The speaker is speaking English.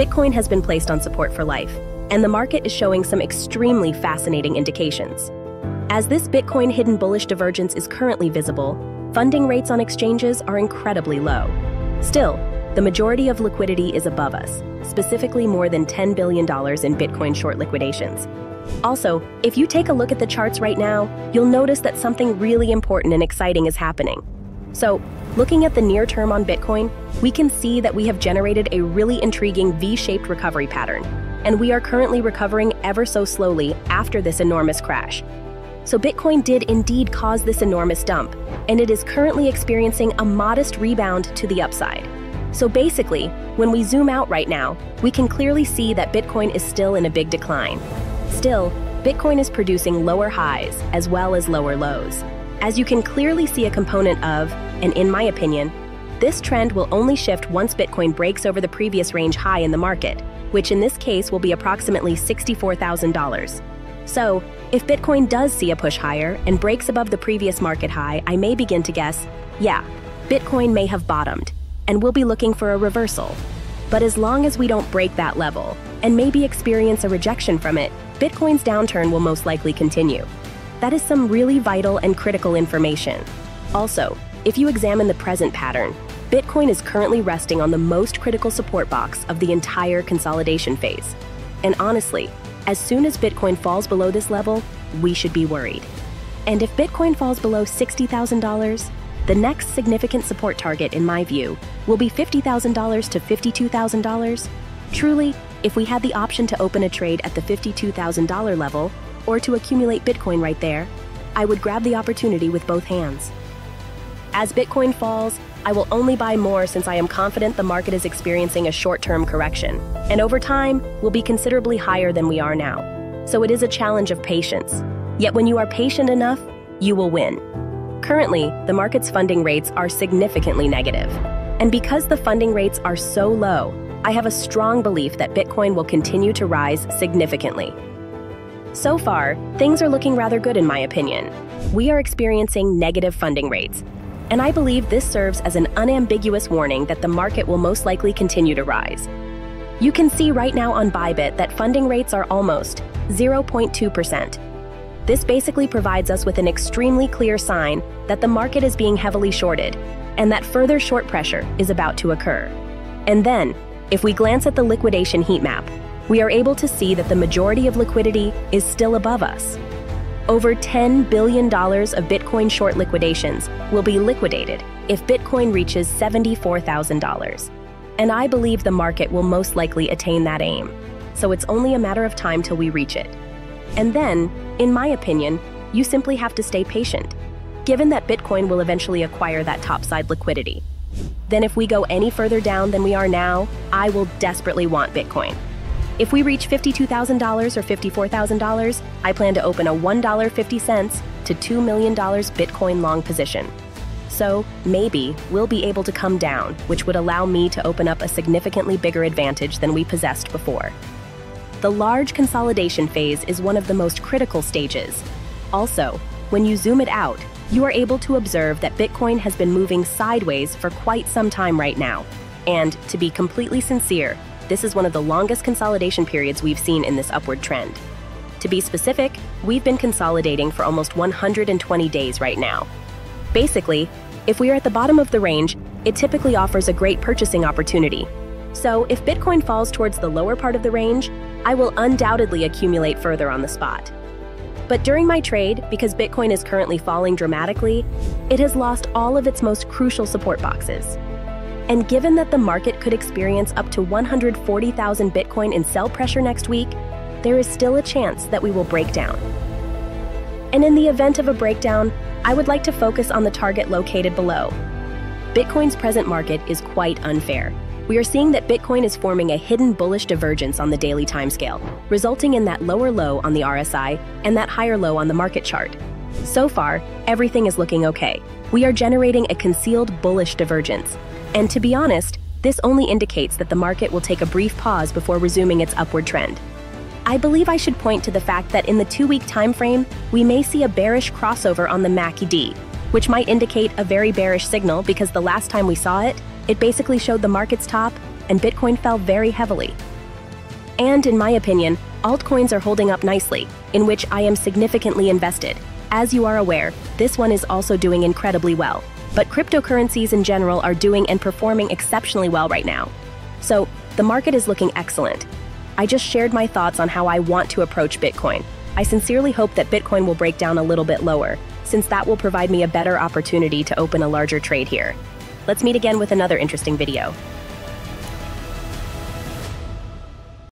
Bitcoin has been placed on support for life, and the market is showing some extremely fascinating indications. As this Bitcoin hidden bullish divergence is currently visible, funding rates on exchanges are incredibly low. Still, the majority of liquidity is above us, specifically more than $10 billion in Bitcoin short liquidations. Also, if you take a look at the charts right now, you'll notice that something really important and exciting is happening. So, looking at the near term on Bitcoin, we can see that we have generated a really intriguing V-shaped recovery pattern, and we are currently recovering ever so slowly after this enormous crash. So Bitcoin did indeed cause this enormous dump, and it is currently experiencing a modest rebound to the upside. So basically, when we zoom out right now, we can clearly see that Bitcoin is still in a big decline. Still, Bitcoin is producing lower highs as well as lower lows. As you can clearly see a component of, and in my opinion, this trend will only shift once Bitcoin breaks over the previous range high in the market, which in this case will be approximately $64,000. So, if Bitcoin does see a push higher and breaks above the previous market high, I may begin to guess, yeah, Bitcoin may have bottomed, and we'll be looking for a reversal. But as long as we don't break that level, and maybe experience a rejection from it, Bitcoin's downturn will most likely continue. That is some really vital and critical information. Also, if you examine the present pattern, Bitcoin is currently resting on the most critical support box of the entire consolidation phase. And honestly, as soon as Bitcoin falls below this level, we should be worried. And if Bitcoin falls below $60,000, the next significant support target, in my view, will be $50,000 to $52,000. Truly, if we had the option to open a trade at the $52,000 level, or to accumulate Bitcoin right there, I would grab the opportunity with both hands. As Bitcoin falls, I will only buy more since I am confident the market is experiencing a short-term correction, and over time will be considerably higher than we are now. So it is a challenge of patience. Yet when you are patient enough, you will win. Currently, the market's funding rates are significantly negative. And because the funding rates are so low, I have a strong belief that Bitcoin will continue to rise significantly. So far, things are looking rather good in my opinion. We are experiencing negative funding rates, and I believe this serves as an unambiguous warning that the market will most likely continue to rise. You can see right now on Bybit that funding rates are almost 0.2%. This basically provides us with an extremely clear sign that the market is being heavily shorted and that further short pressure is about to occur. And then, if we glance at the liquidation heat map, we are able to see that the majority of liquidity is still above us. Over $10 billion of Bitcoin short liquidations will be liquidated if Bitcoin reaches $74,000. And I believe the market will most likely attain that aim. So it's only a matter of time till we reach it. And then, in my opinion, you simply have to stay patient, given that Bitcoin will eventually acquire that topside liquidity. Then if we go any further down than we are now, I will desperately want Bitcoin. If we reach $52,000 or $54,000, I plan to open a $1.50 to $2 million Bitcoin long position. So maybe we'll be able to come down, which would allow me to open up a significantly bigger advantage than we possessed before. The large consolidation phase is one of the most critical stages. Also, when you zoom it out, you are able to observe that Bitcoin has been moving sideways for quite some time right now. And to be completely sincere, this is one of the longest consolidation periods we've seen in this upward trend. To be specific, we've been consolidating for almost 120 days right now. Basically, if we are at the bottom of the range, it typically offers a great purchasing opportunity. So if Bitcoin falls towards the lower part of the range, I will undoubtedly accumulate further on the spot. But during my trade, because Bitcoin is currently falling dramatically, it has lost all of its most crucial support boxes. And given that the market could experience up to 140,000 Bitcoin in sell pressure next week, there is still a chance that we will break down. And in the event of a breakdown, I would like to focus on the target located below. Bitcoin's present market is quite unfair. We are seeing that Bitcoin is forming a hidden bullish divergence on the daily timescale, resulting in that lower low on the RSI and that higher low on the market chart. So far, everything is looking okay. We are generating a concealed bullish divergence, and to be honest, this only indicates that the market will take a brief pause before resuming its upward trend. I believe I should point to the fact that in the two-week time frame, we may see a bearish crossover on the MACD, which might indicate a very bearish signal because the last time we saw it, it basically showed the market's top and Bitcoin fell very heavily. And in my opinion, altcoins are holding up nicely, in which I am significantly invested. As you are aware, this one is also doing incredibly well. But cryptocurrencies in general are doing and performing exceptionally well right now. So, the market is looking excellent. I just shared my thoughts on how I want to approach Bitcoin. I sincerely hope that Bitcoin will break down a little bit lower, since that will provide me a better opportunity to open a larger trade here. Let's meet again with another interesting video.